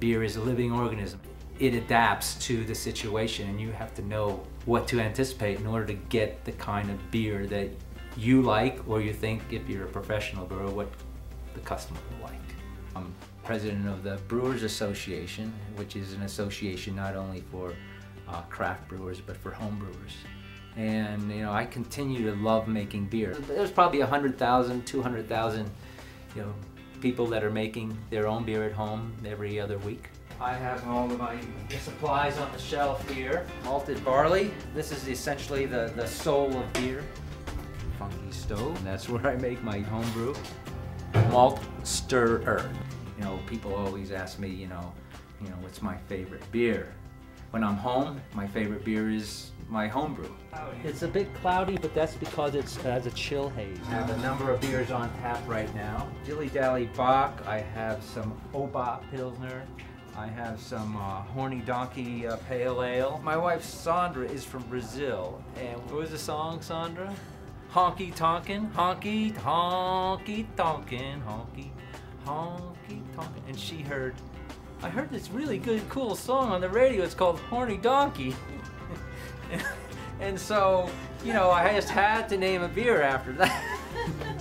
beer is a living organism. It adapts to the situation and you have to know what to anticipate in order to get the kind of beer that you like or you think if you're a professional brewer what the customer will like. I'm president of the Brewers Association, which is an association not only for uh, craft brewers but for home brewers. And you know, I continue to love making beer. There's probably 100,000, 200,000 you know, people that are making their own beer at home every other week. I have all of my supplies on the shelf here. Malted barley. This is essentially the, the soul of beer. Funky stove. That's where I make my home brew. Malt stirrer. You know, people always ask me, you know, you know, what's my favorite beer? When I'm home, my favorite beer is my homebrew. It's a bit cloudy, but that's because it has a chill haze. I have a number of beers on tap right now. Dilly Dally Bock, I have some Oba Pilsner, I have some uh, Horny Donkey uh, Pale Ale. My wife Sandra is from Brazil, and what was the song, Sandra? Honky tonkin', honky honky tonkin', honky honky tonkin', and she heard I heard this really good, cool song on the radio. It's called Horny Donkey. and so, you know, I just had to name a beer after that.